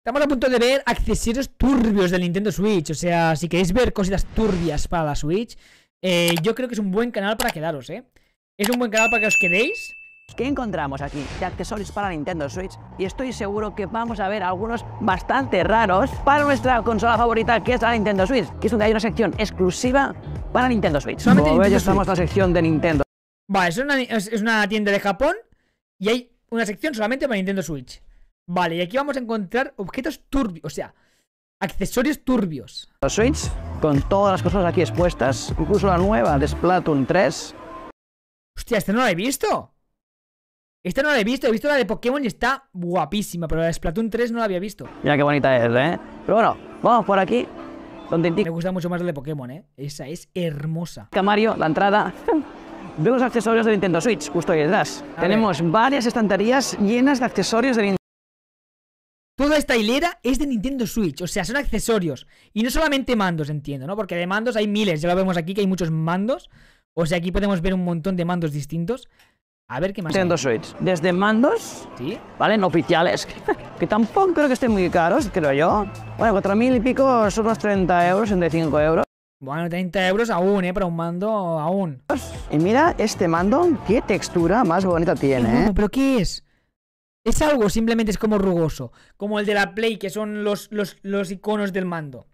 Estamos a punto de ver accesorios turbios del Nintendo Switch. O sea, si queréis ver cositas turbias para la Switch, eh, yo creo que es un buen canal para quedaros, ¿eh? Es un buen canal para que os quedéis. ¿Qué encontramos aquí de accesorios para Nintendo Switch? Y estoy seguro que vamos a ver algunos bastante raros para nuestra consola favorita, que es la Nintendo Switch, que es donde hay una sección exclusiva para Nintendo Switch. Solamente Como veis, Nintendo estamos en la sección de Nintendo. Vale, es una, es es una tienda de Japón y hay una sección solamente para Nintendo Switch. Vale, y aquí vamos a encontrar objetos turbios, o sea, accesorios turbios. Switch, con todas las cosas aquí expuestas, incluso la nueva de Splatoon 3. Hostia, esta no la he visto. Esta no la he visto, he visto la de Pokémon y está guapísima, pero la de Splatoon 3 no la había visto. Mira qué bonita es, ¿eh? Pero bueno, vamos por aquí, donde Me gusta mucho más la de Pokémon, ¿eh? Esa es hermosa. Mario, la entrada. Vemos accesorios de Nintendo Switch, justo ahí detrás. A Tenemos varias estanterías llenas de accesorios de Nintendo Toda esta hilera es de Nintendo Switch, o sea, son accesorios. Y no solamente mandos, entiendo, ¿no? Porque de mandos hay miles, ya lo vemos aquí que hay muchos mandos. O sea, aquí podemos ver un montón de mandos distintos. A ver qué más. hay. Nintendo Switch. Desde mandos, ¿Sí? ¿vale? No oficiales, que tampoco creo que estén muy caros, creo yo. Bueno, 4.000 y pico son unos 30 euros, 35 euros. Bueno, 30 euros aún, ¿eh? Para un mando aún. Y mira este mando, qué textura más bonita tiene, ¿eh? No, ¿Pero qué es? ¿Es algo simplemente es como rugoso? Como el de la Play, que son los, los, los iconos del mando.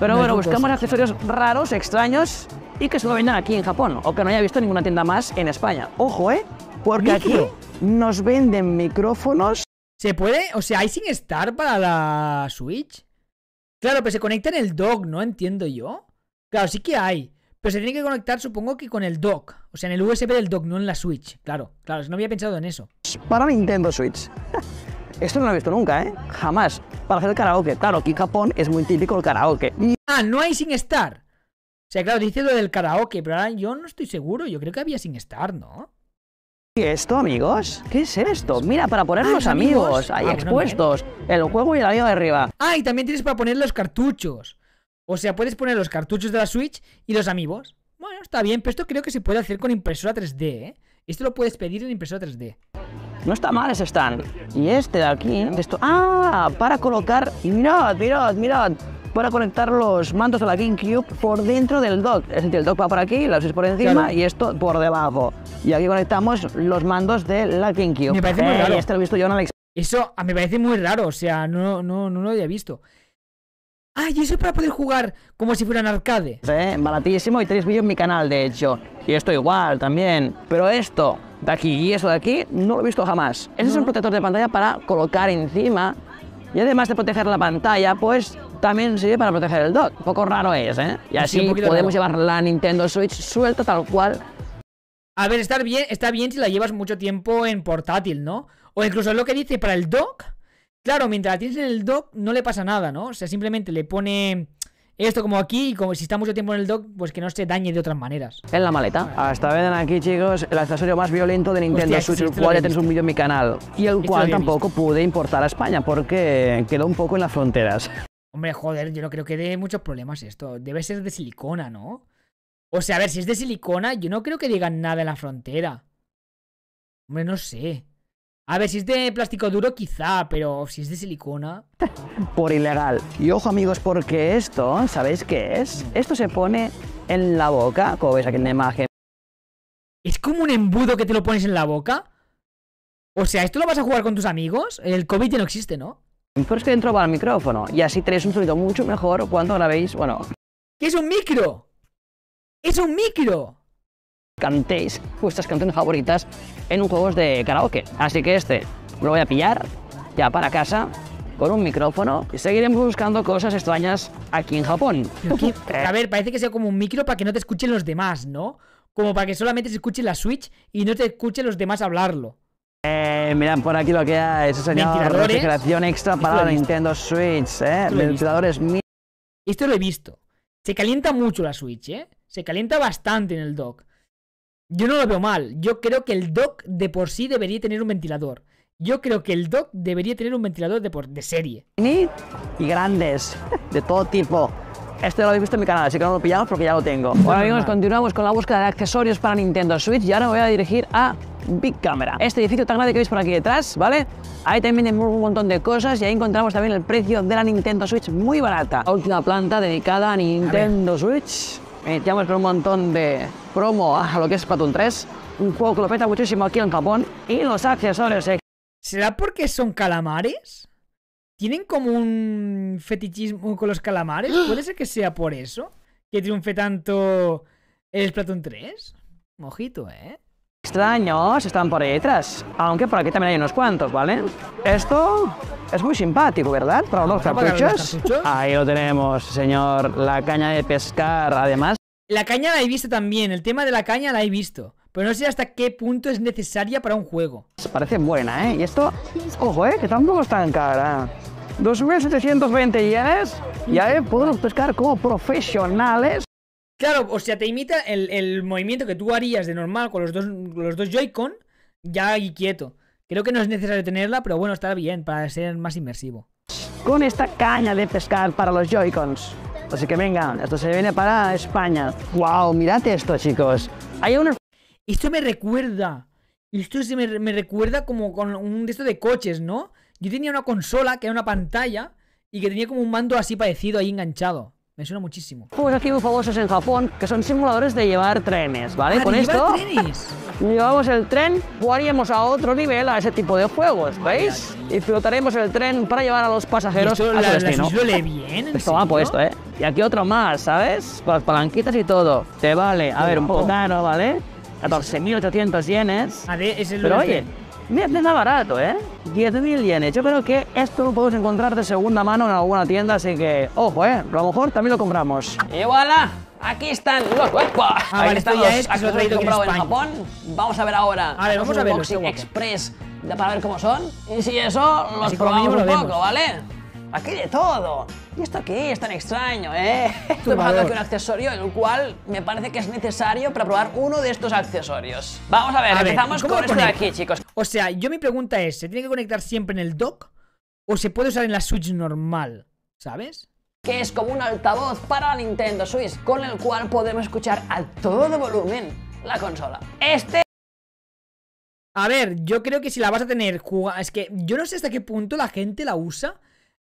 Pero No bueno, buscamos accesorios raros, extraños y que solo vendan aquí en Japón o que no haya visto ninguna tienda más en España. Ojo, ¿eh? Porque aquí nos venden micrófonos ¿Se puede? O sea, ¿hay sin estar para la Switch? Claro, pero se conecta en el dock, ¿no? Entiendo yo. Claro, sí que hay. Pero se tiene que conectar, supongo que con el dock. O sea, en el USB del dock, no en la Switch. Claro, claro, no había pensado en eso. para Nintendo Switch. Esto no lo he visto nunca, ¿eh? Jamás. Para hacer karaoke. Claro, aquí en Japón es muy típico el karaoke. Y Ah, no hay sin estar. O sea, claro, dice lo del karaoke, pero ahora yo no estoy seguro. Yo creo que había sin estar, ¿no? esto, amigos? ¿Qué es esto? Mira, para poner Ah, los amigos. amigos, ahí Ah, bueno, expuestos. El juego y el amigo de arriba. Ah, y también tienes para poner los cartuchos. O sea, puedes poner los cartuchos de la Switch y los amigos. Bueno, está bien, pero esto creo que se puede hacer con impresora 3D, ¿eh? Esto lo puedes pedir en impresora 3D. No está mal ese stand. Y este de aquí, de esto. Ah, para colocar. Mirad, mirad, mirad. Para conectar los mandos de la GameCube por dentro del dock. Es decir, el dock va por aquí, la Switch por encima Claro. y esto por debajo. Y aquí conectamos los mandos de la GameCube. Me parece muy Eh, raro. Este lo he visto yo en el Eso me parece muy raro, o sea, no, no, no lo había visto. Ah, y eso es para poder jugar como si fuera en arcade. ¿eh? baratísimo y tenéis vídeo en mi canal, de hecho. Y esto igual también. Pero esto de aquí y eso de aquí no lo he visto jamás. Ese es un protector de pantalla para colocar encima. Y además de proteger la pantalla, pues también sirve para proteger el dock. Un poco raro es, ¿eh? Y Sí, así un podemos raro. llevar la Nintendo Switch suelta tal cual. A ver, estar bien, está bien si la llevas mucho tiempo en portátil, ¿no? O incluso es lo que dice para el dock. Claro, mientras la tienes en el dock no le pasa nada, ¿no? O sea, simplemente le pone esto como aquí y como si está mucho tiempo en el dock, pues que no se dañe de otras maneras. En la maleta. Hasta ven aquí, chicos, el accesorio más violento de Nintendo Hostia, Switch, el cual ya tenéis un vídeo en mi canal. Y el cual tampoco pude importar a España porque quedó un poco en las fronteras. Hombre, joder, yo no creo que dé muchos problemas esto. Debe ser de silicona, ¿no? O sea, a ver, si es de silicona, yo no creo que digan nada en la frontera. Hombre, no sé. A ver, si es de plástico duro, quizá, pero si es de silicona. por ilegal. Y ojo amigos, porque esto, ¿sabéis qué es? Esto se pone en la boca, como veis aquí en la imagen. ¿Es como un embudo que te lo pones en la boca? O sea, ¿esto lo vas a jugar con tus amigos? El COVID ya no existe, ¿no? Pero es que dentro va el micrófono y así tenéis un sonido mucho mejor cuando grabéis, bueno, ¿Qué es un micro? ¡Es un micro! Cantéis vuestras canciones favoritas en un juegos de karaoke. Así que este lo voy a pillar ya para casa con un micrófono y seguiremos buscando cosas extrañas aquí en Japón. Que- a ver, parece que sea como un micro para que no te escuchen los demás, ¿no? Como para que solamente se escuche la Switch y no te escuchen los demás hablarlo. Eh, mirad por aquí lo que hay, señor Ventiladores. refrigeración extra para la. Nintendo Switch, eh, ventiladores Esto lo he visto. Se calienta mucho la Switch, ¿eh? Se calienta bastante en el dock. Yo no lo veo mal. Yo creo que el dock de por sí debería tener un ventilador. Yo creo que el dock debería tener un ventilador de, por, de serie. mini y grandes, de todo tipo. Este lo habéis visto en mi canal, así que no lo pillamos porque ya lo tengo. Bueno amigos, continuamos con la búsqueda de accesorios para Nintendo Switch y ahora me voy a dirigir a Big Camera. Este edificio tan grande que veis por aquí detrás, ¿vale? Ahí también tenemos un montón de cosas y ahí encontramos también el precio de la Nintendo Switch muy barata. La última planta dedicada a Nintendo Switch. Iniciamos con un montón de promo a lo que es Splatoon 3, un juego que lo peta muchísimo aquí en Japón y los accesorios ¿Será porque son calamares? ¿Tienen como un fetichismo con los calamares? ¿Puede ser que sea por eso? ¿Que triunfe tanto el Splatoon 3? Mojito, ¿eh? Extraños están por ahí detrás, aunque por aquí también hay unos cuantos, ¿vale? Esto es muy simpático, ¿verdad? Para los cartuchos. Ahí lo tenemos, señor. La caña de pescar, además. La caña la he visto también, el tema de la caña la he visto. Pero no sé hasta qué punto es necesaria para un juego. Parece buena, ¿eh? Y esto, ojo, ¿eh? Que tampoco es tan cara. 2.720 yenes. Ya ¿eh? podemos pescar como profesionales. Claro, o sea, te imita el, movimiento que tú harías de normal con los dos, los dos Joy-Con, ya ahí quieto. Creo que no es necesario tenerla, pero bueno, está bien para ser más inmersivo. Con esta caña de pescar para los Joy-Cons. Así que venga, esto se viene para España. ¡Wow! Mirad esto, chicos. Hay unos esto me recuerda. Esto se me, recuerda como con un de estos de coches, ¿no? Yo tenía una consola que era una pantalla y que tenía como un mando así parecido ahí enganchado. Me suena muchísimo. Juegos aquí muy famosos en Japón, que son simuladores de llevar trenes, ¿vale? Ah, Con esto trenes? llevamos el tren, jugaríamos a otro nivel a ese tipo de juegos, ¿veis? Y flotaremos el tren para llevar a los pasajeros a su destino. Bien, Esto va puesto, ¿eh? Y aquí otro más, ¿sabes? Con las palanquitas y todo. Te vale. A ver, un poco caro, ¿vale? 14.800 yenes. A ver, es el Pero oye, mira, está barato, ¿eh? 10.000 yenes. Yo creo que esto lo podemos encontrar de segunda mano en alguna tienda, así que, ojo, ¿eh? A lo mejor también lo compramos. Y voilà, aquí están los... ¡Epa! Ah, vale, están los es, que lo he comprado en, Japón. Vamos a ver ahora. A ver, vamos a ver. Unboxing Express para ver cómo son. Y si eso, los probamos un poco, ¿vale? Aquí de todo. ¿Y esto qué es tan extraño, eh? Estoy probando aquí un accesorio el cual me parece que es necesario para probar uno de estos accesorios. Vamos a ver, empezamos con esto de aquí, chicos. O sea, yo mi pregunta es, ¿se tiene que conectar siempre en el dock? ¿O se puede usar en la Switch normal? ¿Sabes? Que es como un altavoz para la Nintendo Switch, con el cual podemos escuchar a todo volumen la consola. Este a ver, yo creo que si la vas a tener Es que yo no sé hasta qué punto la gente la usa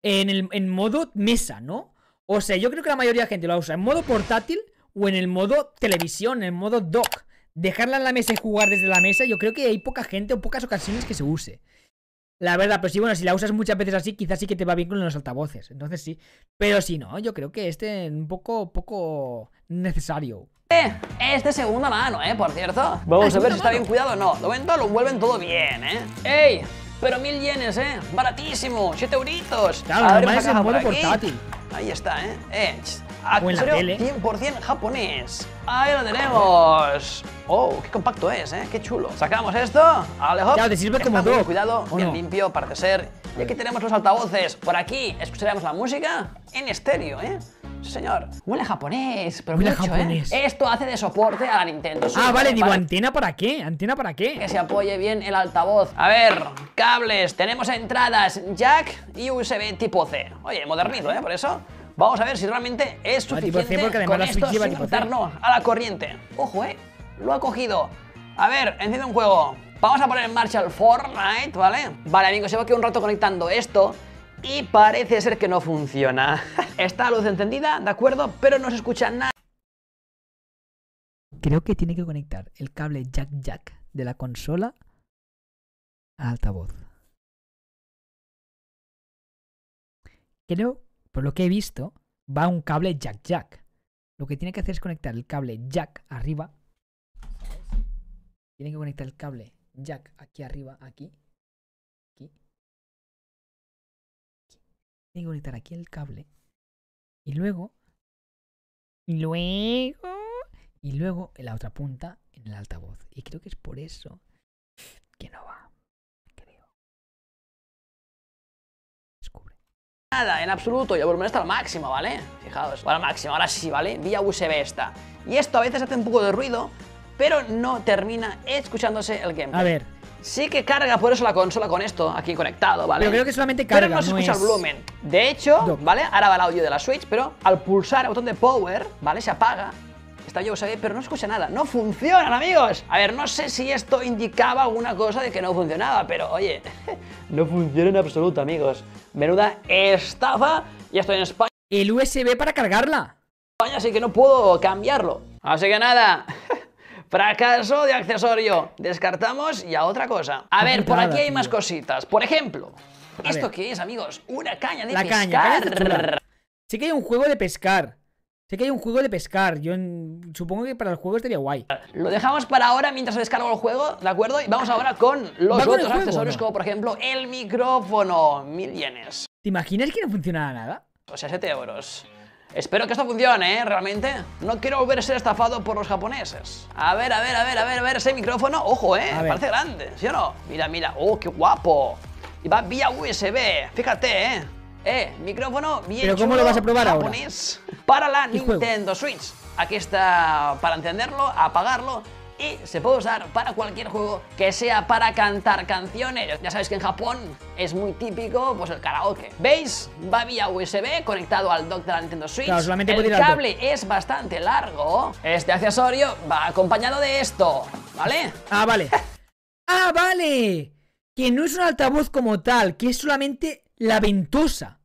en, el, en modo mesa, ¿no? O sea, yo creo que la mayoría de la gente lo usa en modo portátil o en el modo televisión, en el modo dock. Dejarla en la mesa y jugar desde la mesa, yo creo que hay poca gente o pocas ocasiones que se use. La verdad, pero sí, bueno, si la usas muchas veces así, quizás sí que te va bien con los altavoces. Entonces sí. Pero si no, yo creo que este es un poco, poco necesario. Eh, es de segunda mano, ¿eh? Por cierto. Vamos a ver si está bien cuidado o no. Lo ven lo vuelven todo bien, ¿eh? ¡Ey! Pero mil yenes, ¿eh? Baratísimo, 7 euritos. Claro, además es en modo portátil. Ahí está, ¿eh? Edge. Accesorio 100% japonés. Ahí lo tenemos. Oh, qué compacto es, ¿eh? Qué chulo. Sacamos esto. Alejo. Claro, te sirve como todo. Cuidado, bien limpio, parece ser. Y aquí tenemos los altavoces. Por aquí escucharemos la música en estéreo, ¿eh? Señor. Huele japonés, pero Huele mucho, ¿eh? japonés. Esto hace de soporte a la Nintendo Ah, vale, digo, ¿antena para qué? ¿Antena para qué? Que se apoye bien el altavoz. A ver, cables. Tenemos entradas jack y USB tipo C. Oye, modernito, ¿eh? Por eso... Vamos a ver si realmente es suficiente C porque con esto sin a la corriente. Ojo, ¿eh? Lo ha cogido. A ver, enciende un juego. Vamos a poner en marcha el Fortnite, ¿vale? Vale, amigos, llevo aquí un rato conectando esto y parece ser que no funciona. Está la luz encendida, de acuerdo, pero no se escucha nada. Creo que tiene que conectar el cable jack jack de la consola al altavoz. Creo, por lo que he visto, va un cable jack jack. Lo que tiene que hacer es conectar el cable jack arriba. Tiene que conectar el cable jack aquí arriba, aquí. Tengo que conectar aquí el cable. Y luego. Y luego. Y luego en la otra punta en el altavoz. Y creo que es por eso que no va. Creo. Descubre. Nada, en absoluto. Y el volumen está al máximo, ¿vale? Fijaos, al máximo. Ahora sí, ¿vale? Vía USB está. Y esto a veces hace un poco de ruido, pero no termina escuchándose el gameplay. A ver, Sí que carga por eso la consola con esto aquí conectado, ¿vale? Pero creo que solamente carga, Pero no se escucha el volumen. De hecho, ¿vale? Ahora va el audio de la Switch, pero al pulsar el botón de power, ¿vale? Se apaga conectado yo USB, pero no escucha nada. No funcionan, amigos. A ver, no sé si esto indicaba alguna cosa de que no funcionaba, pero oye, no funciona en absoluto, amigos. Menuda estafa. Ya estoy en España. El USB para cargarla. así que no puedo cambiarlo. Así que nada, fracaso de accesorio. Descartamos y a otra cosa. A ver, por aquí hay más cositas. Por ejemplo, ¿esto qué es, amigos? Una caña de La pescar. caña, Sí que hay un juego de pescar. Sé que hay un juego de pescar. Yo supongo que para el juego estaría guay. Lo dejamos para ahora mientras descargo el juego, ¿de acuerdo? Y vamos ahora con los otros accesorios, como por ejemplo el micrófono. Mil yenes. ¿Te imaginas que no funcionara nada? O sea, 7 euros. Espero que esto funcione, ¿eh? Realmente. No quiero volver a ser estafado por los japoneses. A ver, a ver, a ver, a ver, a ver ese micrófono. Ojo, ¿eh? Parece grande, ¿sí o no? Mira, mira. ¡Oh, qué guapo! Y va vía USB. Fíjate, ¿eh? Eh, micrófono bien ¿Pero cómo lo vas a probar japonés para la Nintendo Switch. Aquí está para encenderlo, apagarlo y se puede usar para cualquier juego que sea para cantar canciones. Ya sabéis que en Japón es muy típico pues el karaoke. ¿Veis? Va vía USB conectado al dock de la Nintendo Switch. el cable es bastante largo. Este accesorio va acompañado de esto, ¿vale? Ah, vale. ah, vale. Que no es un altavoz como tal, que es solamente la ventosa.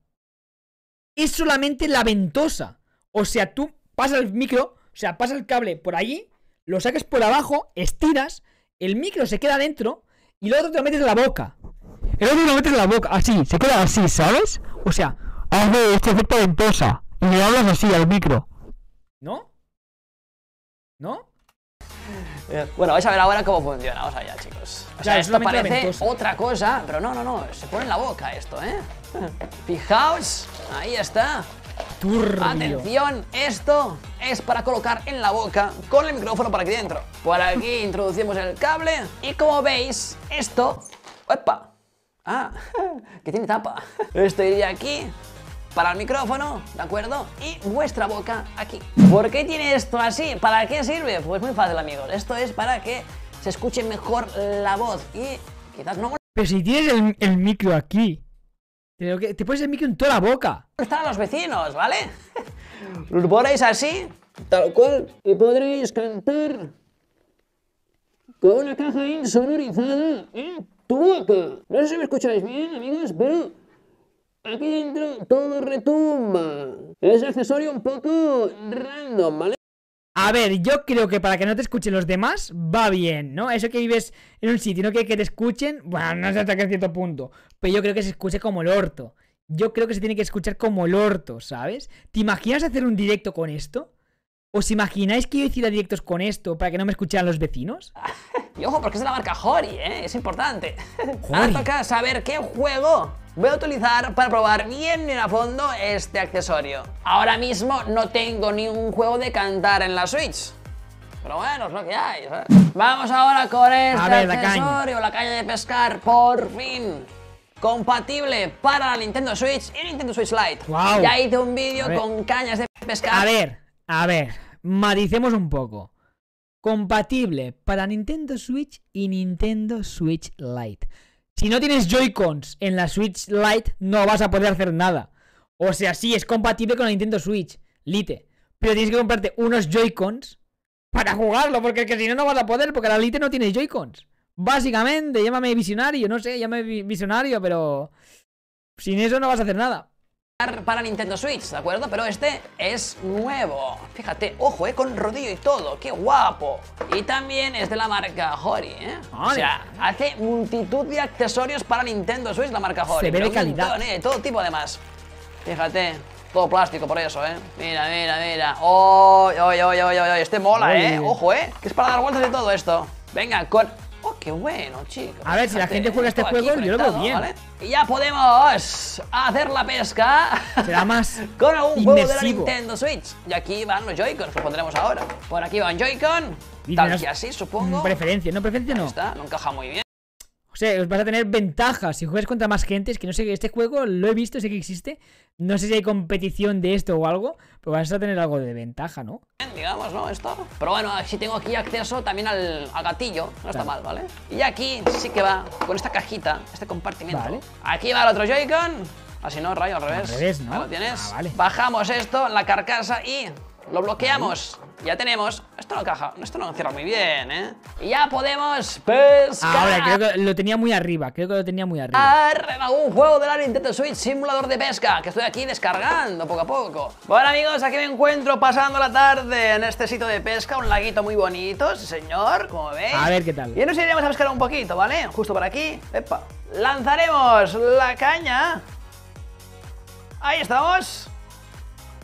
Es solamente la ventosa. O sea, tú pasas el micro, o sea, pasas el cable por allí lo sacas por abajo, estiras, el micro se queda dentro y lo otro te lo metes en la boca. El otro te lo metes en la boca, así, se queda así, ¿sabes? O sea, hace este efecto ventosa y le hablas así al micro. ¿No? ¿No? Eh, bueno, vais a ver ahora cómo funciona. Vamos allá, chicos. O sea, esto parece otra cosa, pero no, no, no. Se pone en la boca esto, ¿eh? Fijaos, ahí está. Atención, esto es para colocar en la boca con el micrófono por aquí dentro. Por aquí introducimos el cable y como veis, esto... ¡Epa! Ah, que tiene tapa. Esto iría aquí para el micrófono, ¿de acuerdo? Y vuestra boca aquí. ¿Por qué tiene esto así? ¿Para qué sirve? Pues muy fácil, amigos. Esto es para que se escuche mejor la voz y quizás no... Pero si tienes el, el micro aquí, te, te pones el micro en toda la boca. Están los vecinos, ¿vale? Lo ponéis así, tal cual, y podréis cantar con una caja insonorizada en tu boca. No sé si me escucháis bien, amigos, pero aquí dentro todo retumba. Es accesorio un poco random, ¿vale? A ver, yo creo que para que no te escuchen los demás, va bien, ¿no? Eso que vives en un sitio y no que, que te escuchen, bueno, no sé hasta qué cierto punto. Pero yo creo que se escuche como el orto. Yo creo que se tiene que escuchar como el orto, ¿sabes? ¿Te imaginas hacer un directo con esto? ¿Os imagináis que yo hiciera directos con esto para que no me escucharan los vecinos? y ojo, porque es de la marca Hori, ¿eh? Es importante. Ahora toca saber qué juego voy a utilizar para probar bien a fondo este accesorio. Ahora mismo no tengo ni un juego de cantar en la Switch. Pero bueno, es lo que hay. Vamos ahora con este accesorio, la caña. de pescar, por fin. Compatible para la Nintendo Switch y Nintendo Switch Lite. Ya hice un vídeo con cañas de pescar. A ver, a ver, maricemos un poco. Compatible para Nintendo Switch y Nintendo Switch Lite. Si no tienes Joy-Cons en la Switch Lite, no vas a poder hacer nada. O sea, sí, es compatible con la Nintendo Switch Lite. Pero tienes que comprarte unos Joy-Cons para jugarlo, porque si no, no vas a poder, porque la Lite no tiene Joy-Cons. Básicamente, llámame visionario, no sé, llámame visionario, pero sin eso no vas a hacer nada para Nintendo Switch, ¿de acuerdo? Pero este es nuevo. Fíjate, ojo, ¿eh? Con rodillo y todo. ¡Qué guapo! Y también es de la marca Hori, ¿eh? O sea, hace multitud de accesorios para Nintendo Switch la marca Hori. Se ve de calidad. ¿eh? Todo tipo además. Fíjate, todo plástico por eso, ¿eh? Mira, mira, mira. ¡Oh! ¡Oh, oh, oh, oh! Este mola, ¿eh? Ojo, ¿eh? Que es para dar vueltas y todo esto. Venga, con Oh, qué bueno, chicos. A ver, si la gente juega este juego, yo lo veo bien. Y ya podemos hacer la pesca. Será más con algún juego de la Nintendo Switch. Y aquí van los Joy-Cons que pondremos ahora. Por aquí van Joy-Con. Tal que así, supongo. Preferencia, no, preferencia no. está, no encaja muy bien. O sea, os vas a tener ventajas si juegas contra más gente. Es que no sé, este juego lo he visto, sé que existe. No sé si hay competición de esto o algo, pero vas a tener algo de ventaja, ¿no? Digamos, ¿no? Esto. Pero bueno, si tengo aquí acceso también al, gatillo, no está mal, ¿vale? Y aquí sí que va con esta cajita, este compartimiento. Vale. Aquí va el otro Joy-Con. Así no, rayo, al revés. Al revés, ¿no? ¿Lo tienes? Ah, vale. Bajamos esto, la carcasa y lo bloqueamos. Ya tenemos. Esto no caja, esto no cierra muy bien, ¿eh? Y ya podemos pescar. Ahora, creo que lo tenía muy arriba. Creo que lo tenía muy arriba. un juego de la Nintendo Switch simulador de pesca que estoy aquí descargando poco a poco. Bueno, amigos, aquí me encuentro pasando la tarde en este sitio de pesca, un laguito muy bonito, sí, señor, como veis. A ver qué tal. Y nos iremos a pescar un poquito, ¿vale? Justo por aquí. Epa. Lanzaremos la caña. Ahí estamos.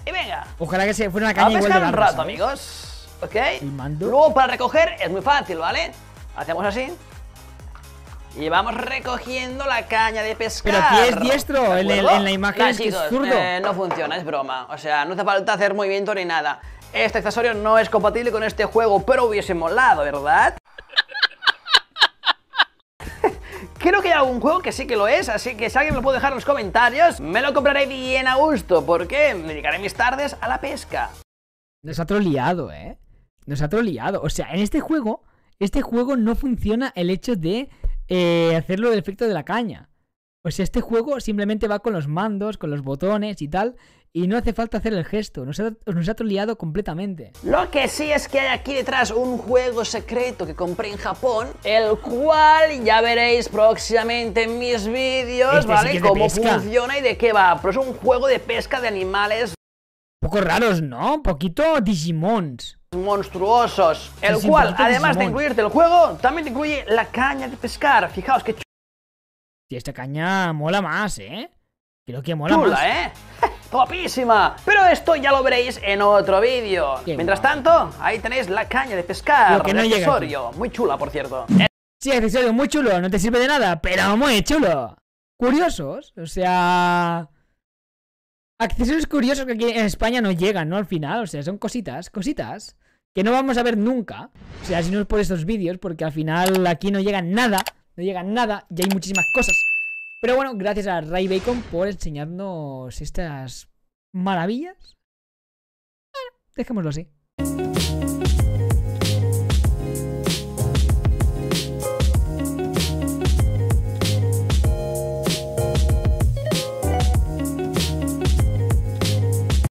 Y venga. Ojalá que se fuera una caña a igual de un rato, amigos. ¿Ok? ¿El mando? Luego para recoger es muy fácil, ¿vale? Hacemos así. Y vamos recogiendo la caña de pescar. Pero aquí es diestro, en, la imagen es, que es zurdo. Eh, no funciona, es broma. O sea, no hace falta hacer movimiento ni nada. Este accesorio no es compatible con este juego, pero hubiese molado, ¿verdad? Creo que hay algún juego que sí que lo es, así que si alguien me lo puede dejar en los comentarios, me lo compraré bien a gusto, porque me dedicaré mis tardes a la pesca. Nos ha troleado, ¿eh? Nos ha troleado. O sea, en este juego, este juego no funciona el hecho de eh, hacerlo del efecto de la caña. O sea, este juego simplemente va con los mandos, con los botones y tal, y no hace falta hacer el gesto, nos ha, nos ha troleado completamente. Lo que sí es que hay aquí detrás un juego secreto que compré en Japón, el cual ya veréis próximamente en mis vídeos, Este ¿vale? Cómo funciona y de qué va. Pero es un juego de pesca de animales Un poco raros, ¿no? Un poquito Digimons. monstruosos. El cual, además de incluirte el juego, también te incluye la caña de pescar. Fijaos qué Y esta caña mola más, ¿eh? Creo que mola más. chula, ¿eh? ¡Topísima! Pero esto ya lo veréis en otro vídeo. Qué Mientras guay. tanto, ahí tenéis la caña de pescar. Lo que no de llega accesorio. Muy chula, por cierto. Sí, accesorio muy chulo, no te sirve de nada, pero muy chulo. Curiosos, o sea... Accesorios curiosos que aquí en España no llegan, ¿no? Al final, o sea, son cositas, cositas que no vamos a ver nunca. O sea, si no es por estos vídeos, porque al final aquí no llega nada, no llega nada y hay muchísimas cosas. Pero bueno, gracias a Ray Bacon por enseñarnos estas maravillas. Bueno, dejémoslo así.